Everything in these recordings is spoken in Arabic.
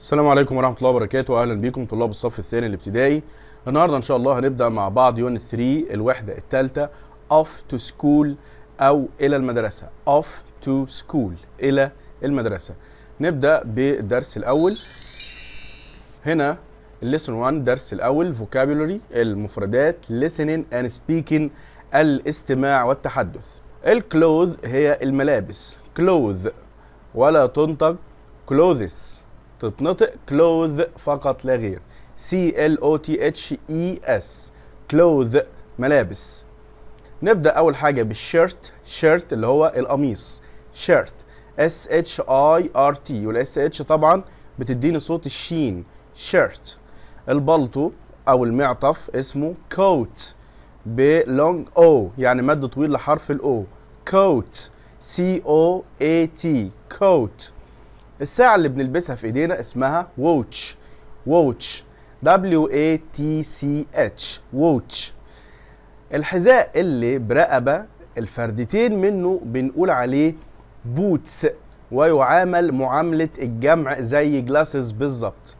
السلام عليكم ورحمة الله وبركاته. أهلا بكم طلاب الصف الثاني الابتدائي. النهاردة إن شاء الله هنبدأ مع بعض unit 3 الوحدة الثالثة off to school أو إلى المدرسة. off to school إلى المدرسة. نبدأ بالدرس الأول. هنا ال lesson 1 الدرس الأول vocabulary المفردات listening and speaking الاستماع والتحدث. ال clothes هي الملابس. clothes ولا تنطق. clothes تتنطق clothes فقط لا غير. C L O T H E S. clothes ملابس. نبدأ أول حاجة بال shirt shirt اللي هو القميص. shirt S H I R T. وال S H طبعا بتديني صوت الشين. shirt البلطو أو المعطف اسمه coat. ب long o يعني مد طويل لحرف ال o coat. C O A T. coat. الساعة اللي بنلبسها في إيدينا اسمها watch watch W A T C H. watch الحذاء اللي برقبة الفردتين منه بنقول عليه boots ويعامل معاملة الجمع زي glasses بالظبط.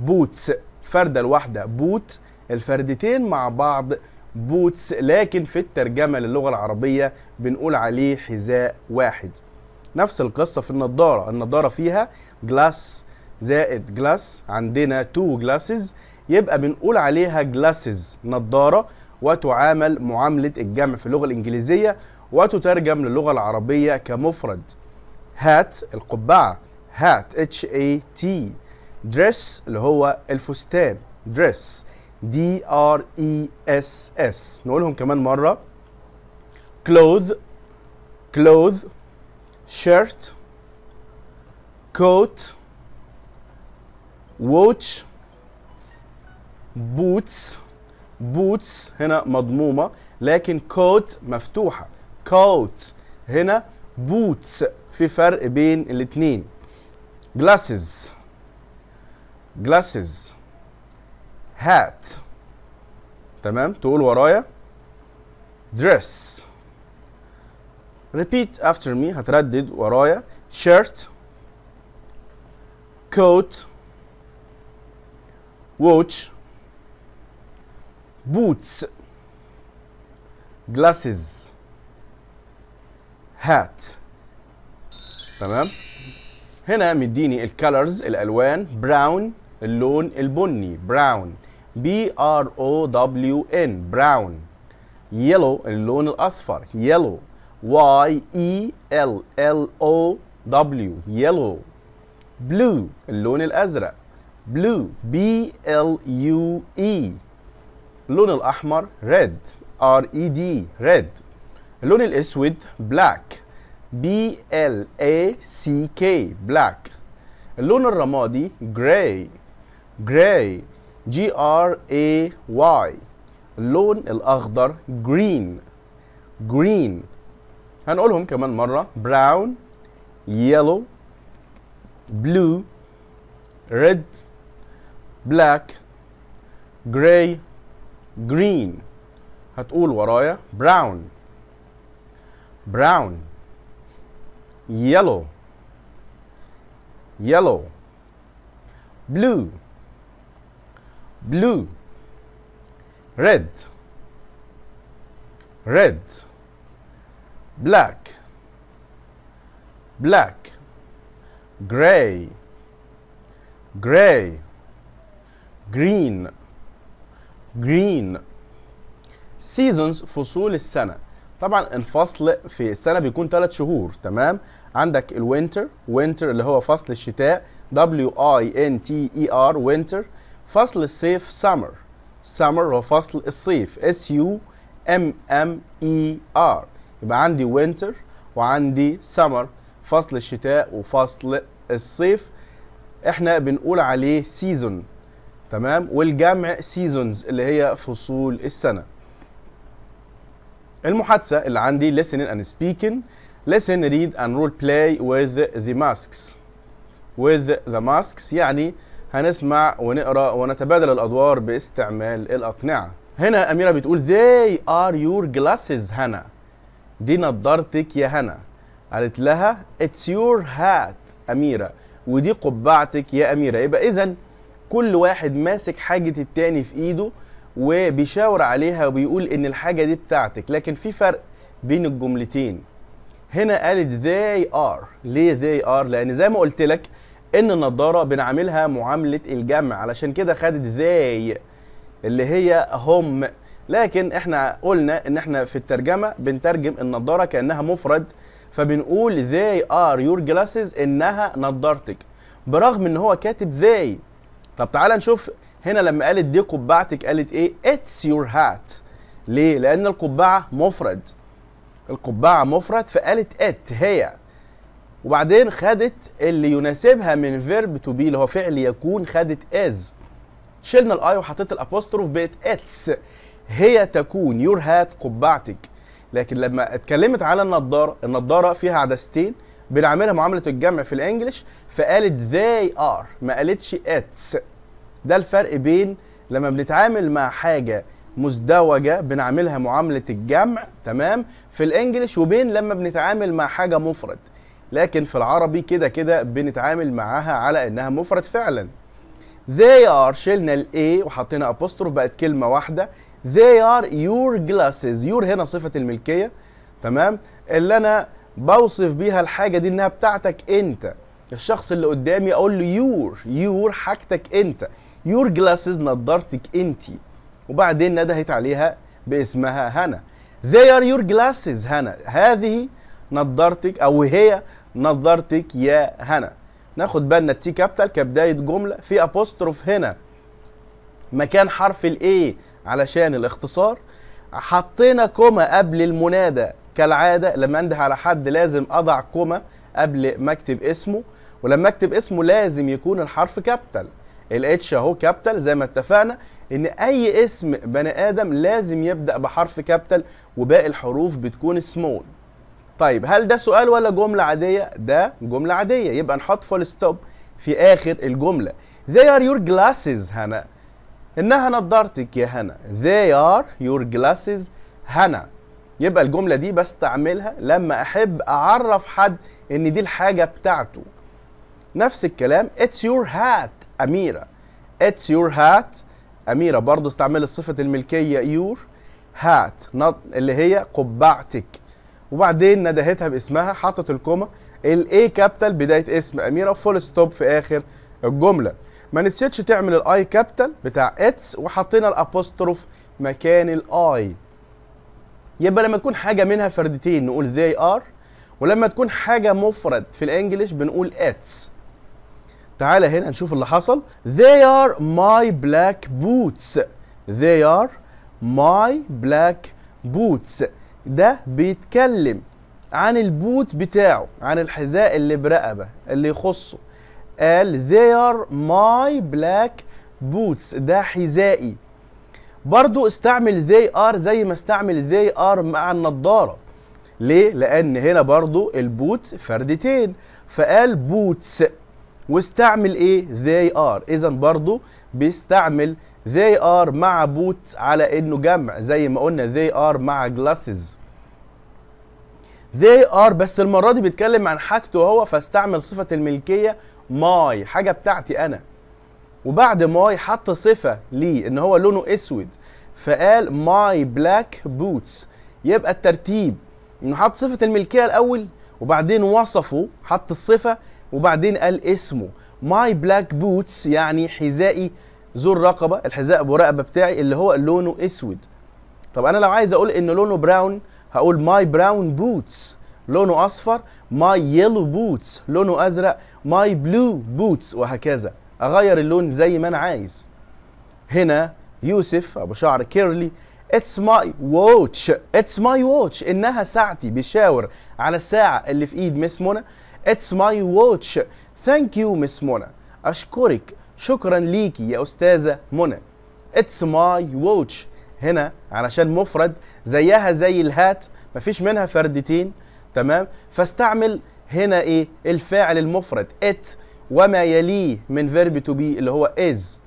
boots الفردة الواحدة. boot الفردتين مع بعض boots لكن في الترجمة للغة العربية بنقول عليه حذاء واحد. نفس القصة في النضارة. النضارة فيها glass زائد glass عندنا two glasses يبقى بنقول عليها glasses نضارة وتعامل معاملة الجمع في اللغة الإنجليزية وتترجم للغة العربية كمفرد. hat القبعة. hat H A T dress اللي هو الفستان. dress D R E S S نقولهم كمان مرة. clothes clothes shirt coat watch boots boots هنا مضمومة لكن coat مفتوحة. coat هنا boots في فرق بين الاثنين جلاسز glasses. Hat. تمام؟ تقول ورايا. Dress. Repeat after me. هتردد ورايا shirt coat watch boots glasses hat. تمام؟ هنا مديني ال colors الالوان brown اللون البني brown B R O W N brown yellow اللون الأصفر. yellow Y E L L O W yellow blue اللون الازرق blue B L U E اللون الاحمر red R E D red اللون الاسود black B L A C K black اللون الرمادي gray gray G R A Y اللون الاخضر green green هنقولهم كمان مرة brown yellow blue red black gray green هتقول ورايا brown brown yellow yellow blue blue red red Black. Black. Gray. Gray. Green. Green. Seasons فصول السنة. طبعا الفصل في السنة بيكون ثلاث شهور تمام؟ عندك ال winter winter اللي هو فصل الشتاء W I N T E R winter. فصل الصيف summer. Summer هو فصل الصيف. S U M M E R. يبقى عندي winter وعندي summer فصل الشتاء وفصل الصيف. إحنا بنقول عليه season تمام؟ والجمع seasons اللي هي فصول السنة. المحادثة اللي عندي listening and speaking listen read and role play with the masks. With the masks يعني هنسمع ونقرأ ونتبادل الأدوار باستعمال الأقنعة. هنا أميرة بتقول they are your glasses هنا. دي نضارتك يا هنا. قالت لها it's your hat أميرة. ودي قبعتك يا أميرة. يبقى اذا كل واحد ماسك حاجة التاني في إيده وبيشاور عليها وبيقول إن الحاجة دي بتاعتك. لكن في فرق بين الجملتين. هنا قالت they are. ليه they are لأن زي ما قلت لك إن النضاره بنعملها معاملة الجمع. علشان كده خدت they اللي هي هم. لكن إحنا قلنا إن إحنا في الترجمة بنترجم النضارة كأنها مفرد فبنقول they are your glasses إنها نضارتك. برغم إن هو كاتب they. طب تعالى نشوف هنا لما قالت دي قبعتك قالت إيه؟ it's your hat. ليه؟ لأن القبعة مفرد. القبعة مفرد فقالت it هي. وبعدين خدت اللي يناسبها من verb to be اللي هو فعل يكون خدت is شلنا ال I وحطيت ال apostrophe بقت it's هي تكون your hat قبعتك. لكن لما اتكلمت على النضارة النضارة فيها عدستين بنعملها معاملة الجمع في ال English فقالت they are ما قالتش it's ده الفرق بين لما بنتعامل مع حاجة مزدوجة بنعملها معاملة الجمع تمام في ال English وبين لما بنتعامل مع حاجة مفرد. لكن في العربي كده كده بنتعامل معاها على إنها مفرد فعلا. they are شلنا ال A وحطينا apostrophe بقت كلمة واحدة. They are your glasses. Your هنا صفة الملكية. تمام؟ اللي أنا بوصف بيها الحاجة دي إنها بتاعتك أنت. الشخص اللي قدامي أقول له your your حاجتك أنت. your glasses نضارتك أنت. وبعدين ندهت عليها باسمها هنا. They are your glasses هنا. هذه نضارتك أو هي نضارتك يا هنا. ناخد بالنا ال T capital كبداية جملة في apostrophe هنا. مكان حرف ال A علشان الاختصار حطينا comma قبل المنادى كالعادة. لما انده على حد لازم اضع comma قبل ما اكتب اسمه. ولما اكتب اسمه لازم يكون الحرف capital. ال H اهو capital زي ما اتفقنا ان اي اسم بني آدم لازم يبدأ بحرف capital وباقي الحروف بتكون سمول طيب هل ده سؤال ولا جملة عادية؟ ده جملة عادية. يبقى نحط full stop في آخر الجملة. They are your glasses هنا. إنها نضارتك يا هنا. They are your glasses هنا. يبقى الجملة دي بستعملها لما أحب أعرف حد إن دي الحاجة بتاعته. نفس الكلام it's your hat أميرة. It's your hat أميرة برضو استعمل صفه الملكية your hat اللي هي قبعتك. وبعدين ندهتها باسمها حطت ال comma ال A capital بداية اسم أميرة. full stop في آخر الجملة. ما نسيتش تعمل ال I capital بتاع it's وحطينا ال apostrophe مكان ال I يبقى لما تكون حاجة منها فردتين نقول they are ولما تكون حاجة مفرد في ال English بنقول it's تعالى هنا نشوف اللي حصل. They are my black boots. They are my black boots. ده بيتكلم عن البوت بتاعه عن الحذاء اللي برقبة اللي يخصه. قال they are my black boots. ده حذائي. برضو استعمل they are زي ما استعمل they are مع النضارة. ليه؟ لأن هنا برضو البوت فردتين. فقال boots واستعمل إيه؟ they are إذا برضو بيستعمل they are مع boot على إنه جمع. زي ما قلنا they are مع glasses they are بس المرة دي بيتكلم عن حاجته هو فاستعمل صفة الملكية my حاجة بتاعتي أنا. وبعد my حط صفة ليه إن هو لونه أسود. فقال my black boots. يبقى الترتيب. إنه حط صفة الملكية الأول وبعدين وصفه حط الصفة وبعدين قال اسمه. my black boots يعني حذائي ذو الرقبة الحذاء أبو رقبة بتاعي اللي هو لونه أسود. طب أنا لو عايز أقول إن لونه brown هقول my brown boots. لونه أصفر my yellow boots لونه أزرق my blue boots وهكذا. أغير اللون زي ما أنا عايز. هنا يوسف أبو شعر curly it's my watch it's my watch إنها ساعتي بيشاور على الساعة اللي في إيد Miss منى. it's my watch thank you Miss منى. أشكرك شكرا ليكي يا أستاذة منى. it's my watch هنا علشان مفرد زيها زي ال hat مفيش منها فردتين. تمام؟ فاستعمل هنا إيه؟ الفاعل المفرد it وما يليه من verb to be اللي هو is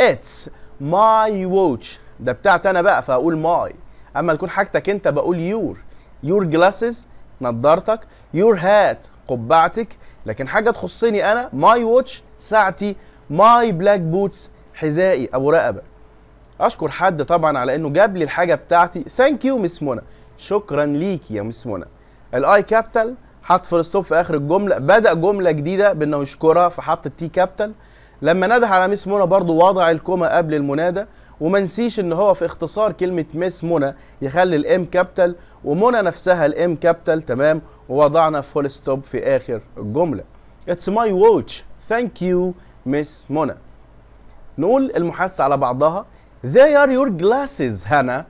it's my watch ده بتاعت أنا بقى فأقول my أما تكون حاجتك أنت بقول your your glasses نضارتك. your hat قبعتك. لكن حاجة تخصني أنا my watch ساعتي. my black boots حذائي أبو رقبة. أشكر حد طبعا على إنه جاب لي الحاجة بتاعتي. thank you Miss منى. شكرا ليكي يا Miss منى. ال I capital حط full stop في آخر الجملة. بدأ جملة جديدة بانه يشكرها فحط ال T capital لما نده على Miss منى برضو وضع ال comma قبل المنادى وما نسيش إن هو في اختصار كلمة Miss منى يخلي ال M capital ومنى نفسها ال M capital تمام؟ ووضعنا full stop في آخر الجملة. it's my watch thank you Miss منى نقول المحادثة على بعضها. They are your glasses هنا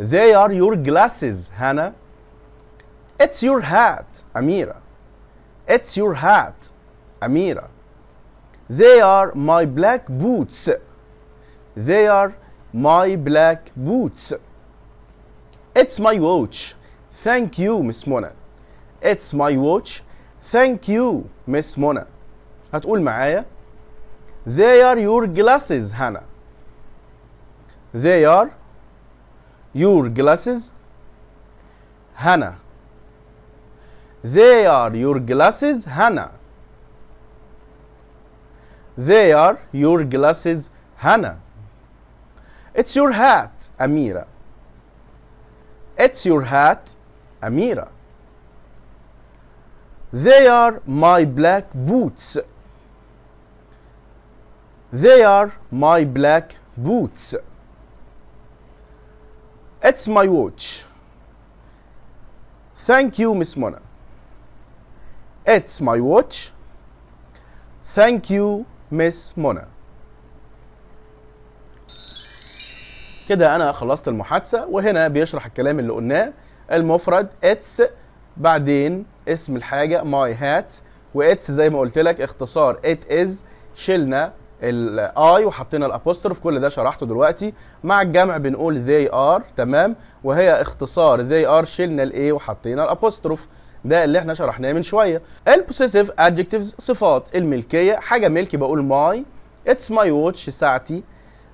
they are your glasses هنا it's your hat أميرة it's your hat أميرة they are my black boots they are my black boots it's my watch thank you miss منى it's my watch thank you miss منى هتقول معايا they are your glasses هنا they are your glasses هنا They are your glasses, Hannah. They are your glasses, Hannah. It's your hat, Amira. It's your hat, Amira. They are my black boots. They are my black boots. It's my watch. Thank you, Miss Mona. It's my watch. Thank you miss Mona. كده أنا خلصت المحادثة وهنا بيشرح الكلام اللي قلناه. المفرد it's بعدين اسم الحاجة my hat و it's زي ما قلت لك اختصار it is شلنا ال i وحطينا ال apostrophe كل ده شرحته دلوقتي. مع الجمع بنقول they are تمام؟ وهي اختصار they are شلنا ال a وحطينا ال apostrophe ده اللي إحنا شرحناه من شوية. ال possessive adjectives صفات. الملكية حاجة ملكي بقول my it's my watch ساعتي.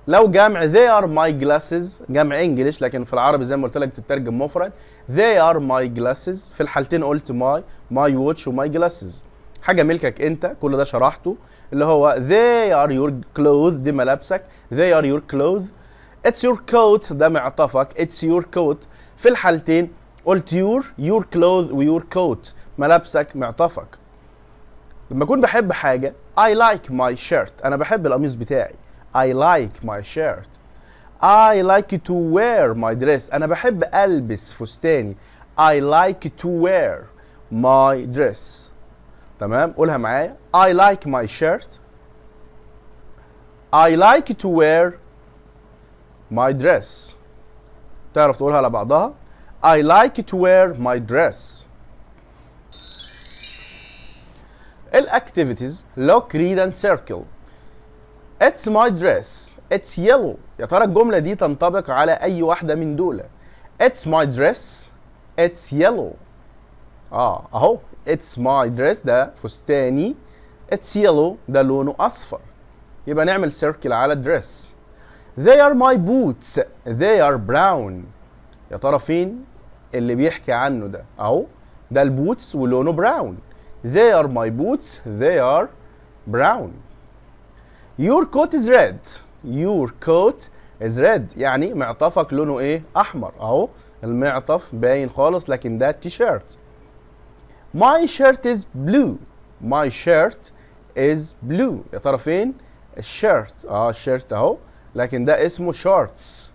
لو جمع they are my glasses جمع English لكن في العربي زي ما قلت لك بتترجم مفرد. They are my glasses. في الحالتين قلت my my watch و my glasses. حاجة ملكك أنت كل ده شرحته. اللي هو they are your clothes دي ملابسك. They are your clothes. It's your coat ده معطفك. It's your coat. في الحالتين قلت your your clothes و your coat ملابسك معطفك. لما أكون بحب حاجة I like my shirt أنا بحب القميص بتاعي. I like my shirt I like to wear my dress أنا بحب ألبس فستاني. I like to wear my dress تمام؟ قولها معايا. I like my shirt I like to wear my dress تعرف تقولها على بعضها I like to wear my dress ال activities look read and circle It's my dress. It's yellow. يا ترى الجملة دي تنطبق على أي واحدة من دول. It's my dress. It's yellow. آه أهو. It's my dress ده فستاني. It's yellow ده لونه أصفر. يبقى نعمل circle على dress. They are my boots. They are brown. يا ترى فين اللي بيحكي عنه ده؟ أهو. ده ال boots ولونه brown. They are my boots. They are brown. Your coat is red. Your coat is red. يعني معطفك لونه إيه؟ أحمر أهو المعطف باين خالص لكن ده تيشيرت. My shirt is blue. My shirt is blue. يا ترى فين؟ الشيرت آه الشيرت أهو لكن ده اسمه shorts.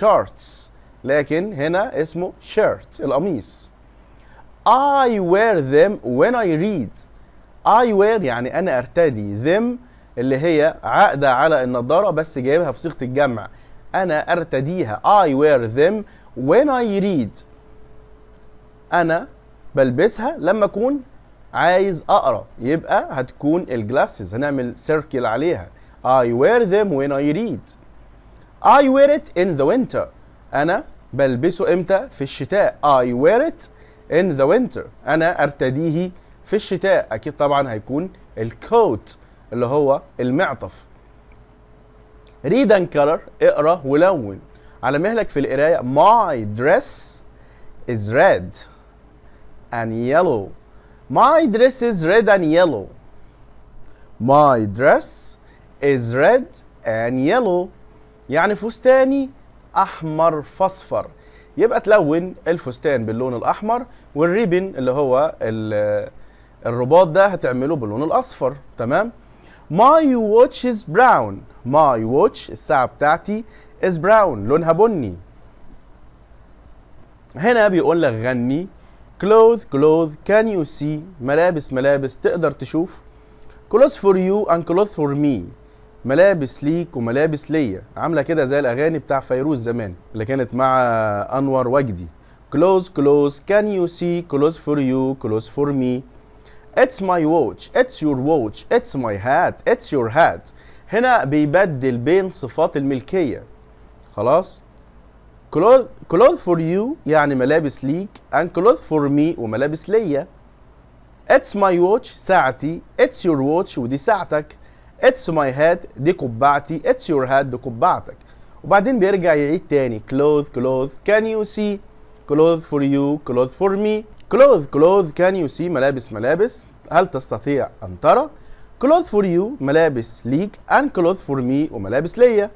shorts لكن هنا اسمه shirt القميص. I wear them when I read. I wear يعني أنا أرتدي. Them اللي هي عاقدة على النضارة بس جايبها في صيغة الجمع. أنا أرتديها. I wear them when I read. أنا بلبسها لما أكون عايز أقرأ. يبقى هتكون الجلاسز هنعمل سيركل عليها. I wear them when I read. I wear it in the winter. أنا بلبسه إمتى؟ في الشتاء. I wear it in the winter. أنا أرتديه في الشتاء. أكيد طبعا هيكون الكوت اللي هو المعطف. Read and color. اقرأ ولون. على مهلك في القراية. My dress is red and yellow. My dress is red and yellow. My dress is red and yellow. يعني فستاني أحمر فاصفر. يبقى تلون الفستان باللون الأحمر والريبن اللي هو ال- الرباط ده هتعمله باللون الأصفر تمام؟ My watch is brown. My watch الساعة بتاعتي is brown لونها بني. هنا بيقول لك غني clothes clothes can you see ملابس ملابس تقدر تشوف clothes for you and clothes for me ملابس ليك وملابس ليا عامله كده زي الاغاني بتاع فيروز زمان اللي كانت مع انور وجدي clothes clothes can you see clothes for you clothes for me It's my watch It's your watch It's my hat It's your hat هنا بيبدل بين صفات الملكية خلاص clothes for you يعني ملابس ليك and clothes for me وملابس ليا It's my watch ساعتي It's your watch ودي ساعتك it's my hat دي قبعتي. it's your hat دي قبعتك. وبعدين بيرجع يعيد تاني. clothes clothes can you see clothes for you clothes for me clothes clothes can you see ملابس ملابس. هل تستطيع أن ترى؟ clothes for you ملابس ليك. and clothes for me وملابس ليا.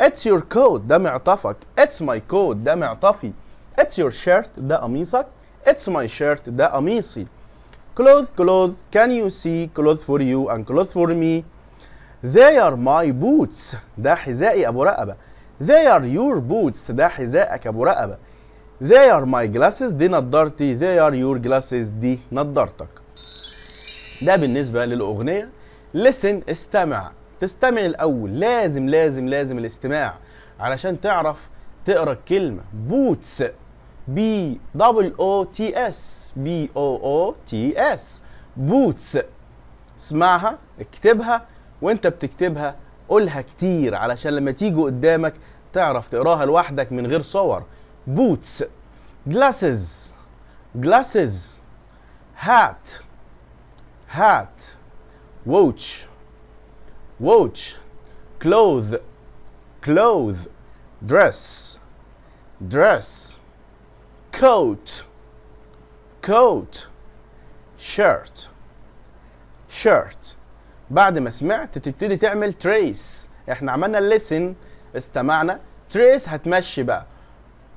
it's your coat ده معطفك. it's my coat ده معطفي. it's your shirt ده قميصك. it's my shirt ده قميصي. clothes clothes can you see clothes for you and clothes for me They are my boots. ده حذائي أبو رقبة. They are your boots. ده حذائك أبو رقبة. They are my glasses. دي نضارتي. They are your glasses. دي نضارتك. ده بالنسبة للأغنية. Listen. استمع. تستمع الأول. لازم لازم لازم الاستماع. علشان تعرف تقرأ الكلمة. boots b double o t s b o o t s boots اسمعها. اكتبها. وانت بتكتبها قولها كتير علشان لما تيجوا قدامك تعرف تقراها لوحدك من غير صور. boots glasses glasses hat hat watch watch clothes clothes dress dress coat coat shirt shirt بعد ما سمعت تبتدي تعمل trace إحنا عملنا ال listen استمعنا. trace هتمشي بقى.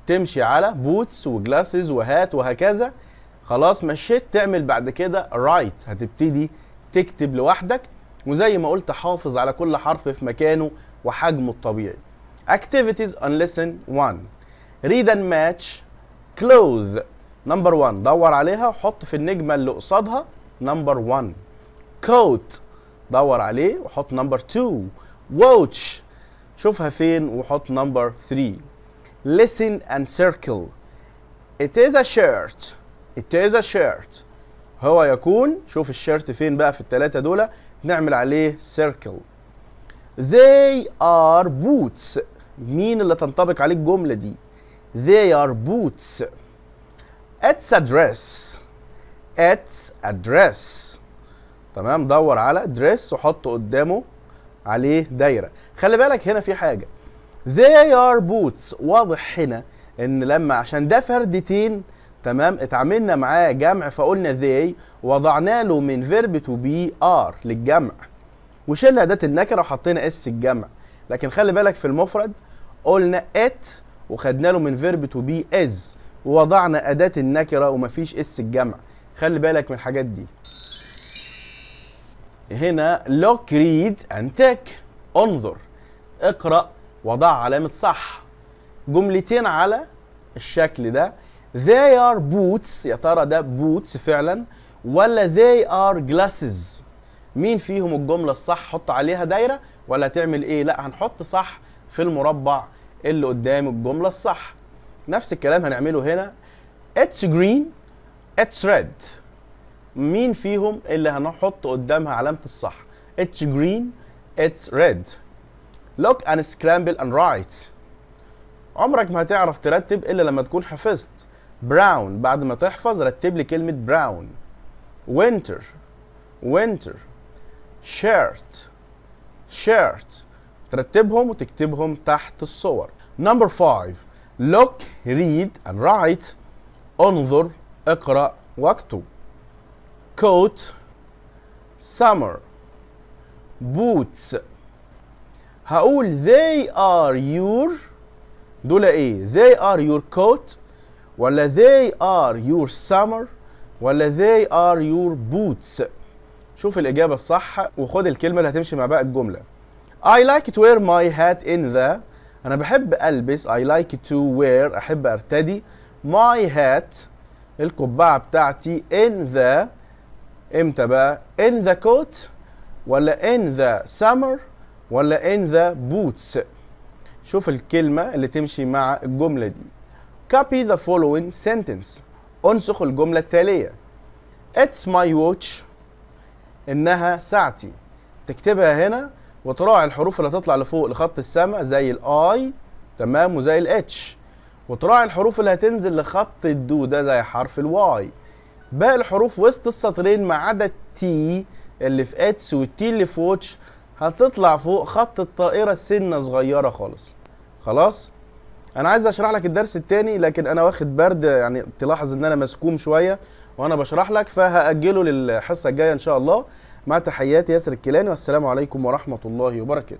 تمشي على boots و glasses و hat وهكذا. خلاص مشيت. تعمل بعد كده write هتبتدي تكتب لوحدك. وزي ما قلت حافظ على كل حرف في مكانه وحجمه الطبيعي. activities on lesson 1 read and match clothes. Number 1 دور عليها. وحط في النجمة اللي قصادها. Number 1 coat. دور عليه وحط number 2 watch شوفها فين وحط number 3 listen and circle. It is a shirt. It is a shirt. هو يكون شوف الشيرت فين بقى في الثلاثة دول نعمل عليه circle. They are boots. مين اللي تنطبق عليه الجملة دي؟ They are boots. It's a dress. It's a dress. تمام؟ دور على dress وحط قدامه عليه دايرة. خلي بالك هنا في حاجة. They are boots. واضح هنا إن لما عشان ده فردتين تمام؟ اتعاملنا معاه جمع فقلنا they وضعنا له من verb to be are للجمع. وشلنا اداه النكرة وحطينا s الجمع. لكن خلي بالك في المفرد قلنا it وخدنا له من verb to be is ووضعنا أداة النكرة ومفيش s الجمع. خلي بالك من الحاجات دي. هنا look read and tick انظر. اقرأ. وضع علامة صح. جملتين على الشكل ده. They are boots. يا ترى ده boots فعلا؟ ولا they are glasses مين فيهم الجملة الصح؟ حط عليها دايرة. ولا تعمل إيه؟ لا هنحط صح في المربع اللي قدام الجملة الصح. نفس الكلام هنعمله هنا. It's green. It's red. مين فيهم اللي هنحط قدامها علامة الصح؟ It's green it's red. Look and scramble and write. عمرك ما هتعرف ترتب إلا لما تكون حفظت. براون بعد ما تحفظ رتب لي كلمة براون winter. Winter. Shirt. Shirt. ترتبهم وتكتبهم تحت الصور. Number five. Look read and write. انظر اقرأ واكتب. Coat summer boots هقول they are your دول إيه they are your coat ولا they are your summer ولا they are your boots شوف الإجابة الصح وخد الكلمة اللي هتمشي مع باقي الجملة I like to wear my hat in the أنا بحب ألبس I like to wear أحب أرتدي my hat القبعة بتاعتي in the إمتى بقى؟ in the coat ولا in the summer ولا in the boots شوف الكلمة اللي تمشي مع الجملة دي. Copy the following sentence. أنسخ الجملة التالية. It's my watch. إنها ساعتي. تكتبها هنا وتراعي الحروف اللي هتطلع لفوق لخط السماء زي الاي تمام وزي الاتش وتراعي الحروف اللي هتنزل لخط الدودة زي حرف ال y باقي الحروف وسط السطرين ما عدا ال t اللي في it's وال t اللي في watch هتطلع فوق خط الطائرة سنة صغيرة خالص. خلاص؟ أنا عايز أشرح لك الدرس التاني لكن أنا واخد برد يعني تلاحظ إن أنا مزكوم شوية وأنا بشرح لك فهأجله للحصة الجاية إن شاء الله. مع تحياتي ياسر الكيلاني والسلام عليكم ورحمة الله وبركاته.